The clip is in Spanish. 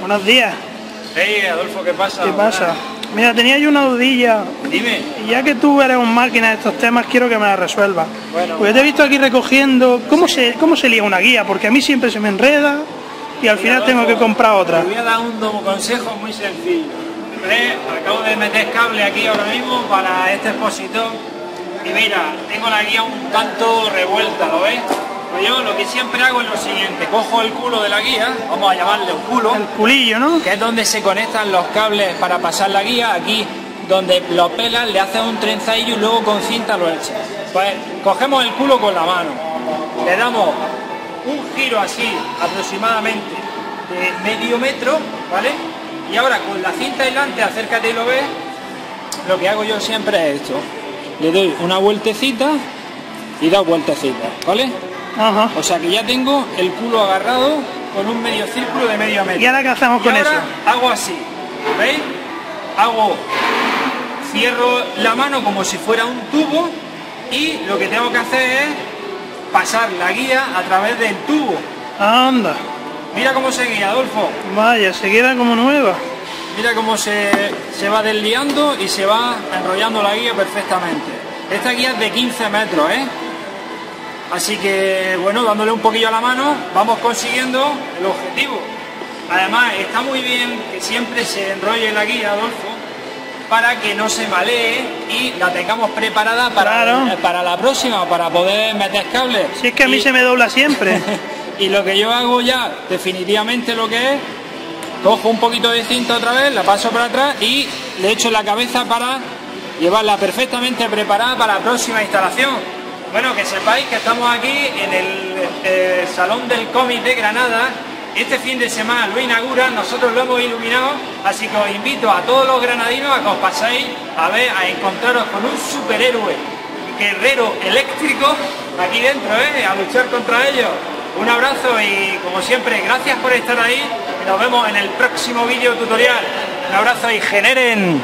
Buenos días. Hey, Adolfo, ¿qué pasa? ¿Qué pasa? Mira, tenía yo una dudilla. Dime. Y ya que tú eres un máquina de estos temas, quiero que me la resuelvas. Bueno. Porque te he visto aquí recogiendo cómo se cómo se lía una guía, porque a mí siempre se me enreda y al final tengo que comprar otra. Te voy a dar un consejo muy sencillo. Acabo de meter cable aquí ahora mismo para este expositor. Y mira, tengo la guía un tanto revuelta, ¿lo ves? Yo lo que siempre hago es lo siguiente. Cojo el culo de la guía, vamos a llamarle un culo. El culillo, ¿no? que es donde se conectan los cables para pasar la guía, aquí donde lo pelas, le haces un trenzadillo y luego con cinta lo echas. Pues cogemos el culo con la mano, le damos un giro así aproximadamente de medio metro, ¿vale? Y ahora con la cinta aislante, acércate y lo ves, lo que hago yo siempre es esto. Le doy una vueltecita y dos vueltecitas, ¿vale? Ajá. O sea que ya tengo el culo agarrado con un medio círculo de medio metro. ¿Y ahora qué hacemos Y con ahora eso? Hago así, ¿veis? Hago, cierro la mano como si fuera un tubo y lo que tengo que hacer es pasar la guía a través del tubo. Anda. Mira cómo se guía, Adolfo. Vaya, se queda como nueva. Mira cómo se, se va desliando y se va enrollando la guía perfectamente. Esta guía es de 15 metros, ¿eh? Así que, bueno, dándole un poquillo a la mano, vamos consiguiendo el objetivo. Además, está muy bien que siempre se enrolle la guía, Adolfo, para que no se malee y la tengamos preparada para, Claro. para la próxima, para poder meter cables. Si es que a mí Y- se me dobla siempre. y lo que yo hago ya, definitivamente lo que es, cojo un poquito de cinta otra vez, la paso para atrás y le echo la cabeza para llevarla perfectamente preparada para la próxima instalación. Bueno, que sepáis que estamos aquí en el eh, Salón del Cómic de Granada. Este fin de semana lo inauguran, nosotros lo hemos iluminado, así que os invito a todos los granadinos a que os paséis a ver, a encontraros con un superhéroe guerrero eléctrico aquí dentro, ¿eh? a luchar contra ellos. Un abrazo y como siempre, gracias por estar ahí. Nos vemos en el próximo vídeo tutorial. Un abrazo y generen